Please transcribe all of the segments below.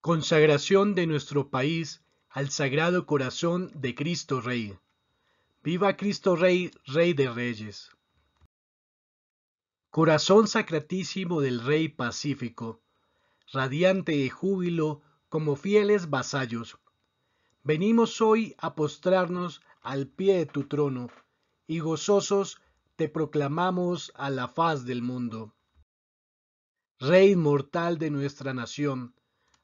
Consagración de nuestro país al Sagrado Corazón de Cristo Rey. Viva Cristo Rey, Rey de Reyes. Corazón sacratísimo del Rey Pacífico, radiante de júbilo como fieles vasallos. Venimos hoy a postrarnos al pie de tu trono, y gozosos te proclamamos a la faz del mundo. Rey mortal de nuestra nación,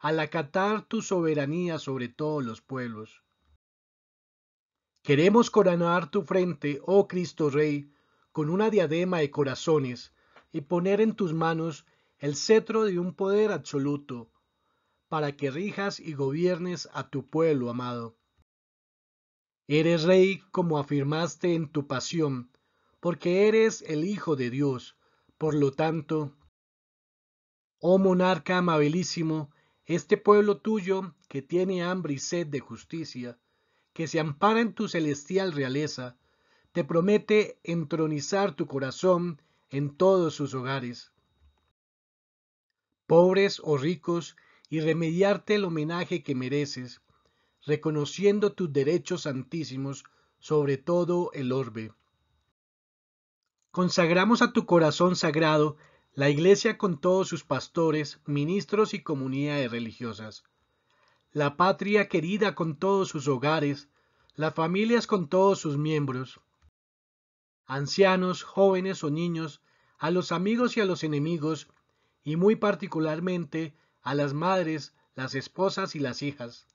al acatar tu soberanía sobre todos los pueblos. Queremos coronar tu frente, oh Cristo Rey, con una diadema de corazones, y poner en tus manos el cetro de un poder absoluto, para que rijas y gobiernes a tu pueblo amado. Eres rey como afirmaste en tu pasión, porque eres el Hijo de Dios. Por lo tanto, oh monarca amabilísimo, este pueblo tuyo, que tiene hambre y sed de justicia, que se ampara en tu celestial realeza, te promete entronizar tu corazón en todos sus hogares, pobres o ricos, y remediarte el homenaje que mereces, reconociendo tus derechos santísimos sobre todo el orbe. Consagramos a tu corazón sagrado la Iglesia con todos sus pastores, ministros y comunidades religiosas, la patria querida con todos sus hogares, las familias con todos sus miembros, ancianos, jóvenes o niños, a los amigos y a los enemigos, y muy particularmente a las madres, las esposas y las hijas,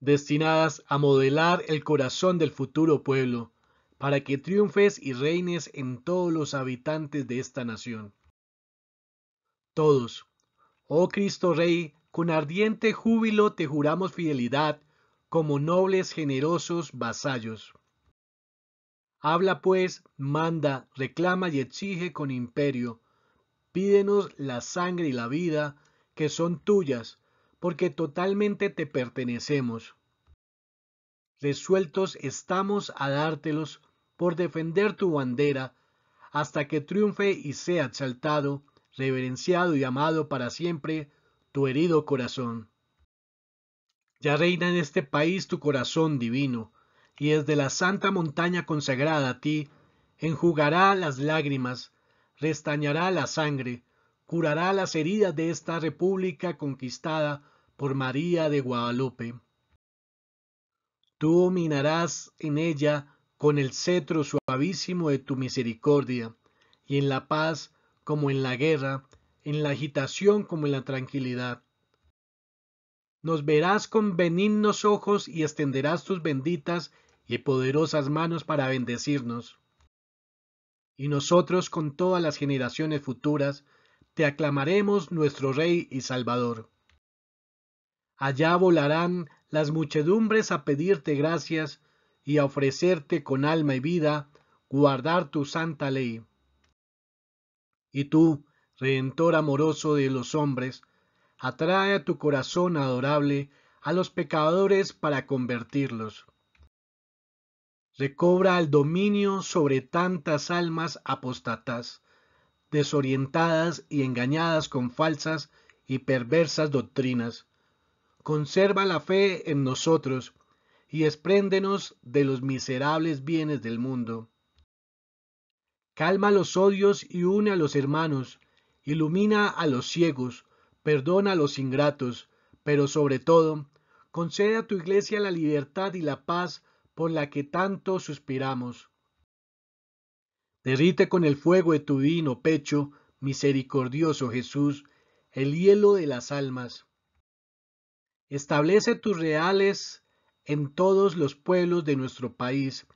destinadas a modelar el corazón del futuro pueblo, para que triunfes y reines en todos los habitantes de esta nación. Todos, oh Cristo Rey, con ardiente júbilo te juramos fidelidad como nobles generosos vasallos. Habla pues, manda, reclama y exige con imperio, pídenos la sangre y la vida que son tuyas, porque totalmente te pertenecemos. Resueltos estamos a dártelos por defender tu bandera, hasta que triunfe y sea exaltado, reverenciado y amado para siempre tu herido corazón. Ya reina en este país tu corazón divino, y desde la santa montaña consagrada a ti, enjugará las lágrimas, restañará la sangre, curará las heridas de esta república conquistada por María de Guadalupe. Tú dominarás en ella con el cetro suavísimo de tu misericordia, y en la paz como en la guerra, en la agitación como en la tranquilidad. Nos verás con benignos ojos y extenderás tus benditas y poderosas manos para bendecirnos. Y nosotros con todas las generaciones futuras te aclamaremos nuestro Rey y Salvador. Allá volarán las muchedumbres a pedirte gracias y a ofrecerte con alma y vida guardar tu santa ley. Y tú, Redentor amoroso de los hombres, atrae a tu corazón adorable a los pecadores para convertirlos. Recobra el dominio sobre tantas almas apostatas, desorientadas y engañadas con falsas y perversas doctrinas. Conserva la fe en nosotros y espréndenos de los miserables bienes del mundo. Calma los odios y une a los hermanos, ilumina a los ciegos, perdona a los ingratos, pero sobre todo, concede a tu iglesia la libertad y la paz por la que tanto suspiramos. Derrite con el fuego de tu divino pecho, misericordioso Jesús, el hielo de las almas. Establece tus reales en todos los pueblos de nuestro país,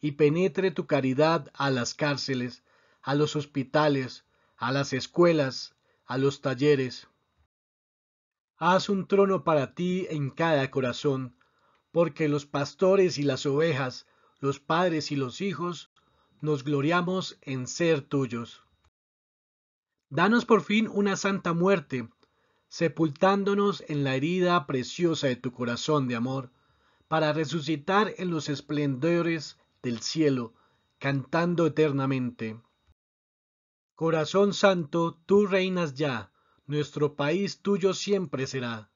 y penetre tu caridad a las cárceles, a los hospitales, a las escuelas, a los talleres. Haz un trono para ti en cada corazón, porque los pastores y las ovejas, los padres y los hijos, nos gloriamos en ser tuyos. Danos por fin una santa muerte, sepultándonos en la herida preciosa de tu corazón de amor, para resucitar en los esplendores del cielo, cantando eternamente. Corazón Santo, tú reinas ya, nuestro país tuyo siempre será.